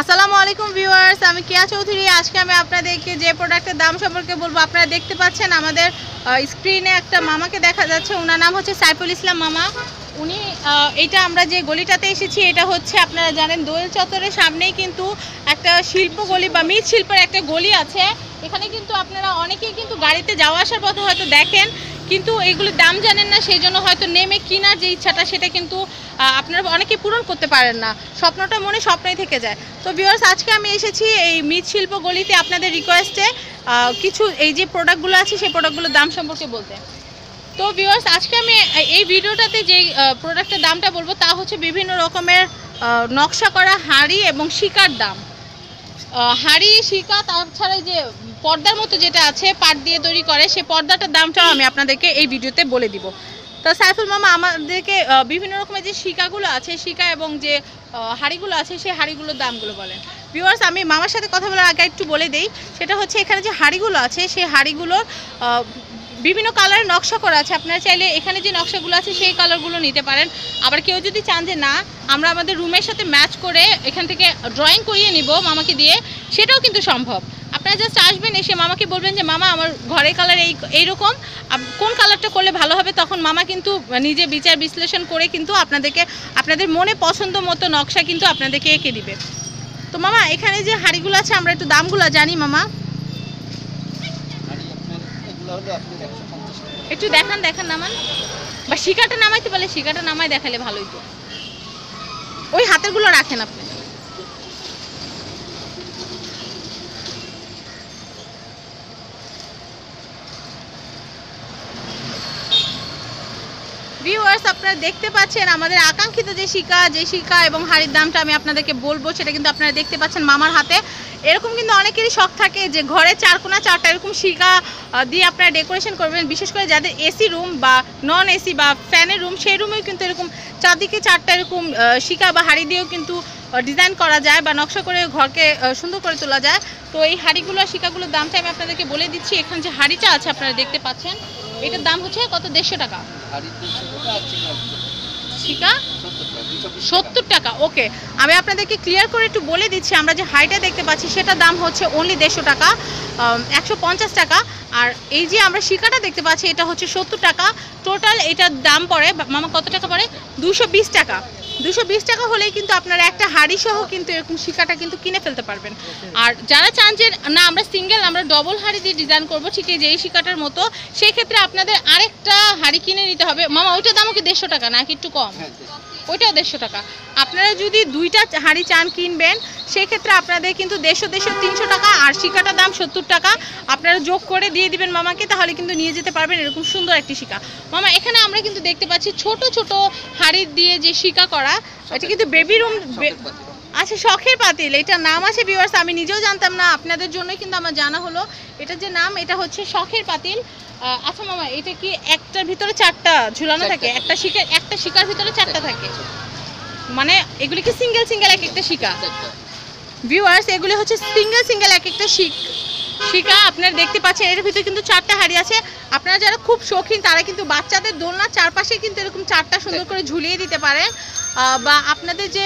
আসসালামু আলাইকুম ভিউয়ার্স, আমি কেয়া চৌধুরী। আজকে আমি আপনাদেরকে যে প্রোডাক্টের দাম সম্পর্কে বলব। আপনারা দেখতে পাচ্ছেন আমাদের স্ক্রিনে একটা মামাকে দেখা যাচ্ছে। ওনার নাম হচ্ছে সাইফুল ইসলাম মামা। উনি এইটা আমরা যে গলিটাতে এসেছি, এটা হচ্ছে আপনারা জানেন দোয়েল চত্বরের সামনেই কিন্তু একটা শিল্প গলি বা মৃৎশিল্পের একটা গলি আছে। এখানে কিন্তু আপনারা অনেকেই কিন্তু গাড়িতে যাওয়া আসার পথে হয়তো দেখেন, কিন্তু এগুলোর দাম জানেন না, সেই জন্য হয়তো নেমে কেনার যে ইচ্ছাটা, সেটা কিন্তু আপনারা অনেকে পূরণ করতে পারেন না। স্বপ্নটা মনে স্বপ্নই থেকে যায়। তো ভিউয়ার্স আজকে আমি এসেছি এই মৃৎশিল্প গলিতে আপনাদের রিকোয়েস্টে কিছু এই যে প্রোডাক্টগুলো আছে, সেই প্রোডাক্টগুলোর দাম সম্পর্কে বলতে। তো ভিউয়ার্স আজকে আমি এই ভিডিওটাতে যে প্রোডাক্টের দামটা বলব, তা হচ্ছে বিভিন্ন রকমের নকশা করা হাঁড়ি এবং শিকার দাম। হাঁড়ি, শিকা, তাছাড়া যে পর্দার মতো যেটা আছে, পাট দিয়ে তৈরি করে সেই পর্দাটার দামটাও আমি আপনাদেরকে এই ভিডিওতে বলে দিব। তো সাইফুল মামা, আমাদেরকে বিভিন্ন রকমের যে শিকাগুলো আছে, শিকা এবং যে হাঁড়িগুলো আছে, সেই হাঁড়িগুলোর দামগুলো বলেন। ভিউয়ার্স আমি মামার সাথে কথা বলার আগে একটু বলে দেই, সেটা হচ্ছে এখানে যে হাঁড়িগুলো আছে, সেই হাঁড়িগুলোর বিভিন্ন কালারের নকশা করা আছে। আপনারা চাইলে এখানে যে নকশাগুলো আছে, সেই কালারগুলো নিতে পারেন। আবার কেউ যদি চান যে না, আমরা আমাদের রুমের সাথে ম্যাচ করে এখান থেকে ড্রয়িং করিয়ে নিব মামাকে দিয়ে, সেটাও কিন্তু সম্ভব। আপনারা জাস্ট আসবেন এসে মামাকে বলবেন যে মামা আমার ঘরের কালার এই এইরকম। কোন কালারটা করলে ভালো হবে? তখন মামা কিন্তু নিজে বিচার বিশ্লেষণ করে কিন্তু আপনাদেরকে আপনাদের মনে পছন্দ মতো নকশা কিন্তু আপনাদেরকে এঁকে দিবে। তো মামা এখানে যে হাঁড়িগুলো আছে আমরা একটু দামগুলো জানি মামা। একটু দেখান দেখান নামান। বা শিকাটা নামাইতে পারলে শিকাটা নামায় দেখালে ভালোই তো ওই হাতেরগুলো রাখেন আপনি ভিউয়ার্স আপনারা দেখতে পাচ্ছেন আমাদের আকাঙ্ক্ষিত যে শিকা যে শিকা এবং হাড়ির দামটা আমি আপনাদেরকে বলব, সেটা কিন্তু আপনারা দেখতে পাচ্ছেন মামার হাতে। এরকম কিন্তু অনেকেরই শখ থাকে যে ঘরে চারকোনা, চারটা এরকম শিকা দিয়ে আপনারা ডেকোরেশন করবেন। বিশেষ করে যাদের এসি রুম বা নন এসি বা ফ্যানের রুম সেই রুমেও কিন্তু এরকম চারদিকে চারটা এরকম শিকা বা হাড়ি দিয়েও কিন্তু ডিজাইন করা যায় বা নকশা করে ঘরকে সুন্দর করে তোলা যায়। তো এই হাড়িগুলো, শিকাগুলোর দামটা আমি আপনাদেরকে বলে দিচ্ছি। এখানে যে হাড়িটা আছে আপনারা দেখতে পাচ্ছেন। এটার দাম হচ্ছে কত? দেড়শো টাকা। শিকা সত্তর টাকা ওকে। আমি আপনাদেরকে ক্লিয়ার করে একটু বলে দিচ্ছি আমরা যে হাইটা দেখতে পাচ্ছি সেটার দাম হচ্ছে অনলি দেড়শো টাকা একশো পঞ্চাশ টাকা। আর এই যে আমরা শিকাটা দেখতে পাচ্ছি এটা হচ্ছে সত্তর টাকা। টোটাল এটার দাম পড়ে মামা কত টাকা পড়ে? দুশো বিশ টাকা। দুশো বিশ টাকা হলেই কিন্তু আপনারা একটা হাড়ি সহ কিন্তু এরকম শিকাটা কিন্তু কিনে ফেলতে পারবেন। আর যারা চান যে, না, আমরা সিঙ্গেল, আমরা ডবল হাড়ি দিয়ে ডিজাইন করব, ঠিক এই যে, এই শিকাটার মতো সেই ক্ষেত্রে আপনাদের আরেকটা হাড়ি কিনে নিতে হবে। মামা, ওইটার দাম কি দেড়শো টাকা, নাকি একটু কম? হ্যাঁ। ওইটাও দেড়শো টাকা। আপনারা যদি দুইটা হাঁড়ি চান কিনবেন সেক্ষেত্রে আপনাদের কিন্তু দেড়শো দেড়শো তিনশো টাকা আর শিকাটার দাম সত্তর টাকা। আপনারা যোগ করে দিয়ে দিবেন মামাকে তাহলে কিন্তু নিয়ে যেতে পারবেন এরকম সুন্দর একটি শিকা। মামা এখানে আমরা কিন্তু দেখতে পাচ্ছি ছোট ছোট হাঁড়ি দিয়ে যে শিকা করা এটা কিন্তু বেবি রুম আচ্ছা শখের পাতিল। এটার নাম আছে ভিউয়ার্স আমি নিজেও জানতাম না আপনাদের জন্যই কিন্তু আমার জানা হলো। এটা যে নাম এটা হচ্ছে শখের পাতিল। আচ্ছা মামা এটা কি একটার ভিতরে চারটা ঝুলানো থাকে? একটা শিকা একটা শিকার ভিতরে চারটা থাকে। মানে এগুলি কি সিঙ্গেল সিঙ্গেল এক একটা শিকা। ভিউয়ার্স এগুলি হচ্ছে সিঙ্গেল সিঙ্গেল এক একটা শিক শিকা আপনারা দেখতে পাচ্ছেন এর ভিতরে কিন্তু চারটা হাড়ি আছে। আপনারা যারা খুব শৌখিন তারা কিন্তু বাচ্চাদের দোলনার চারপাশে কিন্তু এরকম চারটা সুন্দর করে ঝুলিয়ে দিতে পারেন বা আপনাদের যে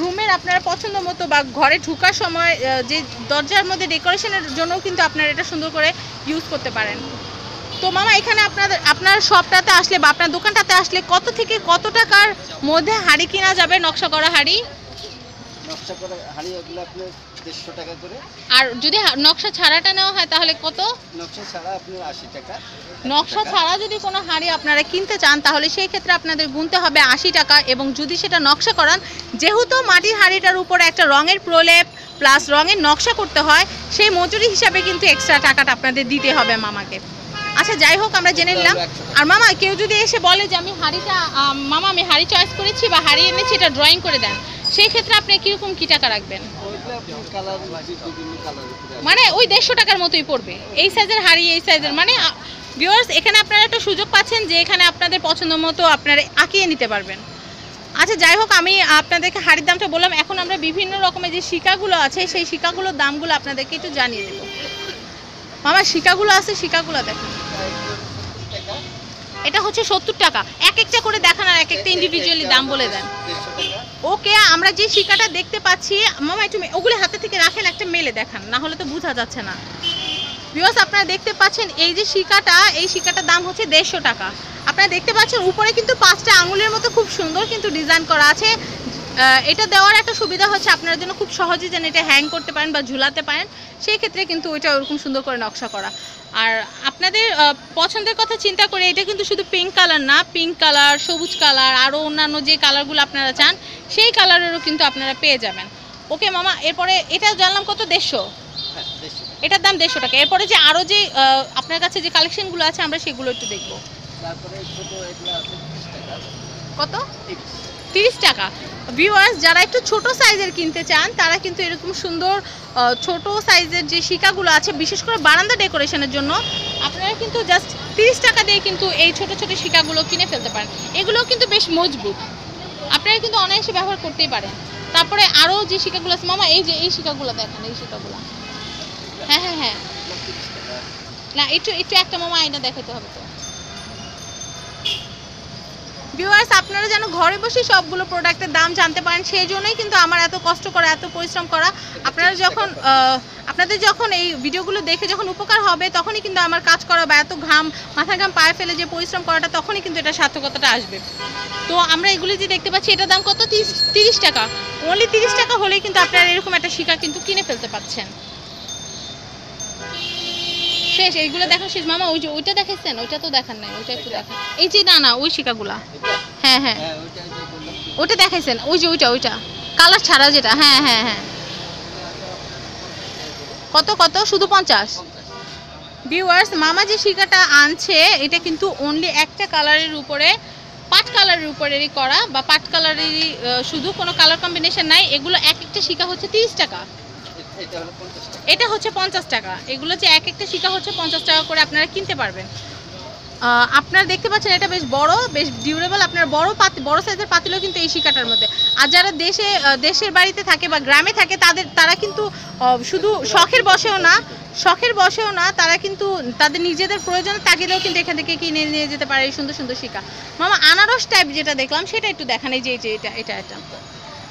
রুমের আপনারা পছন্দ মতো বা ঘরে ঢুকার সময় যে দরজার মধ্যে ডেকোরেশনের জন্যও কিন্তু আপনারা এটা সুন্দর করে ইউজ করতে পারেন। তো মামা এখানে আপনাদের আপনার শপটাতে আসলে বা আপনার দোকানটাতে আসলে কত থেকে কত টাকার মধ্যে হাড়ি কেনা যাবে? নকশা করা হাড়ি? নকশা করা হাঁড়ি এগুলো আপনার দেড়শো টাকা করে। আর যদি নকশা ছাড়াটা নেওয়া হয় তাহলে কত? নকশা ছাড়া আপনার আশি টাকা। নকশা ছাড়া যদি কোনো হাঁড়ি আপনারা কিনতে চান তাহলে সেই ক্ষেত্রে আপনাদের গুনতে হবে আশি টাকা এবং যদি সেটা নকশা করান যেহেতু মাটির হাঁড়িটার উপরে একটা রঙের প্রলেপ প্লাস রঙের নকশা করতে হয় সেই মজুরি হিসাবে কিন্তু এক্সট্রা টাকাটা আপনাদের দিতে হবে মামাকে। আচ্ছা যাই হোক আমরা জেনে নিলাম। আর মামা কেউ যদি এসে বলে যে আমি হাঁড়িটা মামা আমি হাঁড়ি চয়েস করেছি বা হাঁড়ি এনেছি এটা ড্রয়িং করে দেন সেই ক্ষেত্রে আপনি কীরকম কী টাকা রাখবেন। মানে ওই দেড়শো টাকার মতোই পড়বে। এই সাইজের হাড়ি এই সাইজের মানে ভিউয়ার্স এখানে আপনারা একটা সুযোগ পাচ্ছেন যে এখানে আপনাদের পছন্দ মতো আপনারা আঁকিয়ে নিতে পারবেন। আচ্ছা যাই হোক আমি আপনাদেরকে হাড়ির দামটা বললাম। এখন আমরা বিভিন্ন রকমের যে শিকাগুলো আছে সেই শিকাগুলোর দামগুলো আপনাদেরকে একটু জানিয়ে দেবো। মামা শিকাগুলো আছে শিকাগুলো দেখেন। এটা হচ্ছে সত্তর টাকা। এক একটা করে দেখান আর এক একটা ইন্ডিভিজুয়ালি দাম বলে দেন। ওকে, আমরা যে শিকাটা দেখতে পাচ্ছি, মামা একটু ওগুলো হাতে থেকে রাখেন, একটা মেলে দেখান, না হলে তো বোঝা যাচ্ছে না। বিকজ আপনারা দেখতে পাচ্ছেন, এই যে শিকাটা, এই শিকাটার দাম হচ্ছে দেড়শো টাকা। আপনারা দেখতে পাচ্ছেন, উপরে কিন্তু পাঁচটা আঙুলের মতো খুব সুন্দর কিন্তু ডিজাইন করা আছে। এটা দেওয়ার একটা সুবিধা হচ্ছে আপনার জন্য খুব সহজে যেন এটা হ্যাং করতে পারেন বা ঝুলাতে পারেন সেই ক্ষেত্রে কিন্তু ওইটা ওরকম সুন্দর করে নকশা করা। আর আপনাদের পছন্দের কথা চিন্তা করে এটা কিন্তু শুধু পিঙ্ক কালার না পিঙ্ক কালার সবুজ কালার আরও অন্যান্য যে কালারগুলো আপনারা চান সেই কালারেরও কিন্তু আপনারা পেয়ে যাবেন। ওকে মামা এরপরে এটা জানলাম কত? দেড়শো? এটার দাম দেড়শো টাকা। এরপরে যে আরও যে আপনার কাছে যে কালেকশনগুলো আছে আমরা সেগুলো একটু দেখব। কত? তিরিশ টাকা। ভিউয়ার্স যারা একটু ছোট সাইজের কিনতে চান, তারা কিন্তু এরকম সুন্দর ছোট সাইজের যে শিকাগুলো আছে, বিশেষ করে বারান্দা ডেকোরেশনের জন্য, আপনারা কিন্তু জাস্ট তিরিশ টাকা দিয়ে কিন্তু এই ছোট ছোট শিকাগুলো কিনে ফেলতে পারেন। এগুলো কিন্তু বেশ মজবুত। আপনারা কিন্তু অনায়াসে ব্যবহার করতেই পারেন। তারপরে আরও যে শিকাগুলো আছে, মামা, এই যে, এই শিকাগুলো দেখেন, এই শিকাগুলো। হ্যাঁ হ্যাঁ হ্যাঁ। না, একটু একটু একটা মামা আয়না দেখাতে হবে তো। ভিউয়ার্স আপনারা যেন ঘরে বসে সবগুলো প্রোডাক্টের দাম জানতে পারেন সেই জন্যই কিন্তু আমার এত কষ্ট করা, এত পরিশ্রম করা। আপনারা যখন আপনাদের যখন এই ভিডিওগুলো দেখে যখন উপকার হবে, তখনই কিন্তু আমার কাজ করা বা এত ঘাম মাথা ঘাম পায়ে ফেলে যে পরিশ্রম করাটা, তখনই কিন্তু এটা সার্থকতাটা আসবে। তো আমরা এগুলি যে দেখতে পাচ্ছি, এটার দাম কত? তিরিশ টাকা। অনলি তিরিশ টাকা হলেই কিন্তু আপনারা এরকম একটা শিকা কিন্তু কিনে ফেলতে পাচ্ছেন। শেষ এইগুলো দেখা শেষ। মামা ওই যে ওইটা দেখাচ্ছেন ওইটা তো দেখান নাই ওইটা একটু দেখান। এই যে না না ওই শিকাগুলা। হ্যাঁ হ্যাঁ। ওটা ওইটা যে বললাম। কি, ওইটা দেখাইছেন? ওই যে ওইটা ওইটা। কালার ছাড়া যেটা। হ্যাঁ হ্যাঁ হ্যাঁ। কত কত? শুধু পঞ্চাশ? ভিউয়ার্স মামা যে শিকাটা আনছে এটা কিন্তু অনলি একটা কালারের উপরে পাট কালারের উপরেরই করা বা পাট কালারেরই শুধু কোনো কালার কম্বিনেশন নাই। এগুলো এক একটা শিকা হচ্ছে তিরিশ টাকা। এটা হচ্ছে পঞ্চাশ টাকা। এগুলো যে এক একটা শিকা হচ্ছে পঞ্চাশ টাকা করে আপনারা কিনতে পারবেন। আপনারা দেখতে পাচ্ছেন এটা বেশ বড়, বেশ ডিউরেবল আপনার বড় পাতি, বড় সাইজের পাতিলও কিন্তু এই শিকাটার মধ্যে। আর যারা দেশে দেশের বাড়িতে থাকে বা গ্রামে থাকে, তাদের, তারা কিন্তু শুধু শখের বসেও না, শখের বসেও না, তারা কিন্তু তাদের নিজেদের প্রয়োজনের তাগিদেও কিন্তু এখান থেকে কিনে নিয়ে যেতে পারে এই সুন্দর সুন্দর শিকা। মামা, আনারস টাইপ যেটা দেখলাম, সেটা একটু দেখান যে, এটা এটা এটা।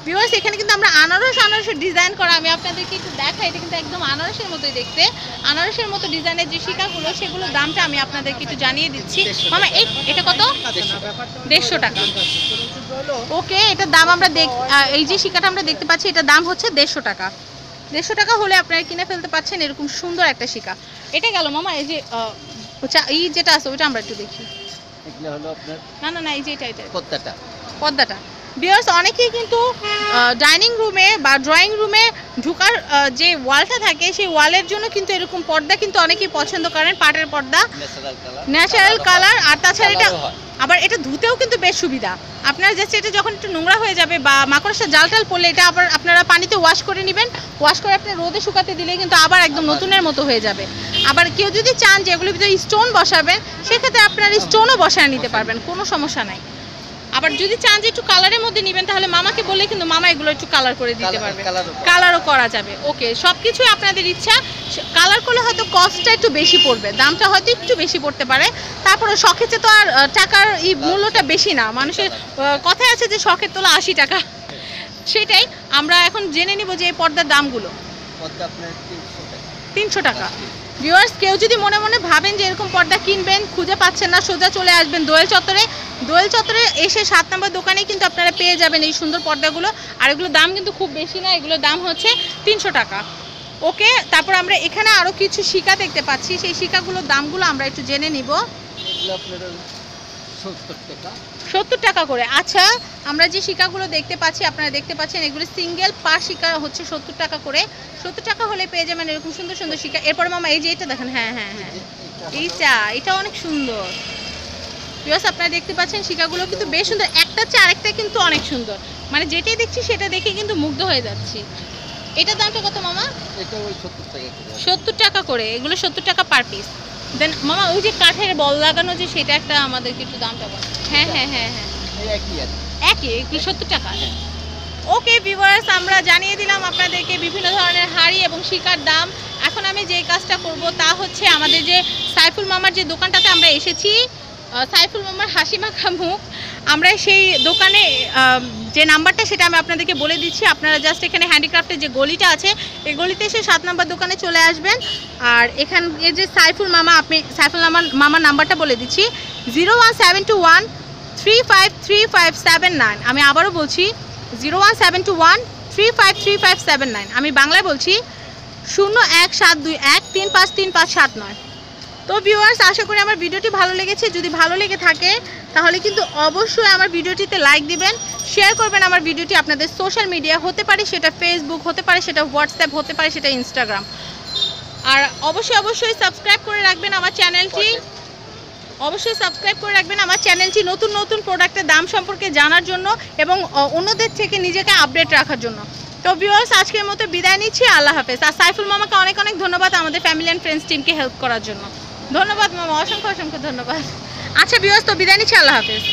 ভিউয়ার্স এখানে কিন্তু আমরা আনারস আনারসের ডিজাইন করা আমি আপনাদেরকে একটু দেখাই এটা কিন্তু একদম আনারসের মতোই দেখতে। আনারসের মতো ডিজাইনের যে শিকাগুলো সেগুলোর দামটা আমি আপনাদেরকে একটু জানিয়ে দিচ্ছি। মামা এই এটা কত? দেড়শো টাকা। ওকে এটার দাম আমরা দেখ এই যে শিকাটা আমরা দেখতে পাচ্ছি এটার দাম হচ্ছে দেড়শো টাকা। দেড়শো টাকা হলে আপনারা কিনে ফেলতে পাচ্ছেন এরকম সুন্দর একটা শিকা এটা গেল মামা এই যে এই যেটা আছে ওইটা আমরা একটু দেখি। না না না এই যে এটা এটা পদ্মাটা। পর্দাটা বিয়ার্স অনেকেই কিন্তু ডাইনিং রুমে বা ড্রয়িং রুমে ঢুকার যে ওয়ালটা থাকে সেই ওয়ালের জন্য কিন্তু এরকম পর্দা কিন্তু অনেকেই পছন্দ করেন পাটের পর্দা। ন্যাচারাল কালার আর তাছাড়া এটা আবার এটা ধুতেও কিন্তু বেশ সুবিধা। আপনারা জাস্ট এটা যখন একটু নোংরা হয়ে যাবে বা মাকড়সার জাল টাল পড়লে এটা আবার আপনারা পানিতে ওয়াশ করে নেবেন। ওয়াশ করে আপনি রোদে শুকাতে দিলে কিন্তু আবার একদম নতুনের মতো হয়ে যাবে। আবার কেউ যদি চান যে এগুলোর ভিতরে স্টোন বসাবেন সেক্ষেত্রে আপনারা স্টোনও বসায় নিতে পারবেন কোনো সমস্যা নাই। আবার যদি চান যে একটু কালারের মধ্যে নেবেন তাহলে মামাকে বললে কিন্তু মামা এগুলো একটু কালার করে দিতে পারবে। কালারও করা। যাবে। ওকে সব কিছুই আপনাদের ইচ্ছা। কালার করলে হয়তো কস্টটা একটু বেশি পড়বে দামটা হয়তো একটু বেশি পড়তে পারে। তারপরে শখেতে তো আর টাকার এই মূল্যটা বেশি না। মানুষের কথায় আছে যে শখের তোলা আশি টাকা। সেটাই আমরা এখন জেনে নিব যে এই পর্দার দামগুলো। পদ্মা আপনার তিনশো টাকা। তিনশো টাকা। ভিউয়ার্স কেউ যদি মনে মনে ভাবেন যে এরকম পর্দা কিনবেন, খুঁজে পাচ্ছেন না, সোজা চলে আসবেন দোয়েল চত্বরে। দোয়েল চত্বরে এসে সাত নম্বর দোকানে কিন্তু আপনারা পেয়ে যাবেন এই সুন্দর পর্দাগুলো। আর এগুলোর দাম কিন্তু খুব বেশি না এগুলোর দাম হচ্ছে তিনশো টাকা। ওকে, তারপর আমরা এখানে আরও কিছু শিকা দেখতে পাচ্ছি। সেই শিকাগুলোর দামগুলো আমরা একটু জেনে নিব। সত্তর টাকা। সত্তর টাকা করে। আচ্ছা আমরা যে শিকাগুলো দেখতে পাচ্ছি, আপনারা দেখতে পাচ্ছেন, এগুলো সিঙ্গেল পা শিকা হচ্ছে সত্তর টাকা করে। সত্তর টাকা হলে পেয়ে যাবেন এরকম সুন্দর সুন্দর শিকা। এরপর মামা, এই যে এটা দেখেন হ্যাঁ হ্যাঁ হ্যাঁ। এইটা, এটা অনেক সুন্দর। বিকজ আপনারা দেখতে পাচ্ছেন, শিকাগুলো কিন্তু বেশ সুন্দর। একটা চেয়ে আরেকটা কিন্তু অনেক সুন্দর। মানে যেটাই দেখছি, সেটা দেখে কিন্তু মুগ্ধ হয়ে যাচ্ছি। এটার দামটা কত মামা? এটা ওই সত্তর টাকা করে। সত্তর টাকা করে এগুলো সত্তর টাকা পার পিস দেন মামা ওই যে কাঠের বল লাগানো যে সেটা একটা আমাদেরকে একটু দামটা বল। হ্যাঁ হ্যাঁ হ্যাঁ হ্যাঁ। একই একই এগুলো সত্তর টাকা। ওকে ভিউয়ার্স আমরা জানিয়ে দিলাম আপনাদেরকে বিভিন্ন ধরনের হাড়ি এবং শিকার দাম। এখন আমি যে কাজটা করব তা হচ্ছে আমাদের যে সাইফুল মামার যে দোকানটাতে আমরা এসেছি সাইফুল মামার হাসি মাখা মুখ। আমরা সেই দোকানে যে নাম্বারটা সেটা আমি আপনাদেরকে বলে দিচ্ছি। আপনারা জাস্ট এখানে হ্যান্ডিক্রাফটের যে গলিটা আছে, এই গলিতে এসে সাত নাম্বার দোকানে চলে আসবেন। আর এখানে যে সাইফুল মামা, আপনি, সাইফুল মামার মামার নাম্বারটা বলে দিচ্ছি। Zero one seven two one three five three five seven nine. আমি আবারও বলছি, zero one seven two one three five three five seven nine. আমি বাংলায় বলছি, শূন্য এক সাত দুই এক তিন পাঁচ তিন পাঁচ সাত নয়। তো ভিউয়ার্স আশা করি আমার ভিডিওটি ভালো লেগেছে। যদি ভালো লেগে থাকে তাহলে কিন্তু অবশ্যই আমার ভিডিওটিতে লাইক দিবেন শেয়ার করবেন আমার ভিডিওটি আপনাদের সোশ্যাল মিডিয়া হতে পারে সেটা ফেসবুক হতে পারে সেটা হোয়াটসঅ্যাপ হতে পারে সেটা ইনস্টাগ্রাম আর অবশ্যই অবশ্যই সাবস্ক্রাইব করে রাখবেন আমার চ্যানেলটি অবশ্যই সাবস্ক্রাইব করে রাখবেন আমার চ্যানেলটি নতুন নতুন প্রোডাক্টের দাম সম্পর্কে জানার জন্য এবং অন্যদের থেকে নিজেকে আপডেট রাখার জন্য। তো ভিউয়ার্স আজকের মতো বিদায় নিচ্ছি আল্লাহ হাফেজ। আর সাইফুল মামাকে অনেক অনেক ধন্যবাদ আমাদের ফ্যামিলি অ্যান্ড ফ্রেন্ডস টিমকে হেল্প করার জন্য। ধন্যবাদ মামা অসংখ্য অসংখ্য ধন্যবাদ। আচ্ছা বিয়স্ত বিদায় নিচ্ছি আল্লাহ হাফেজ।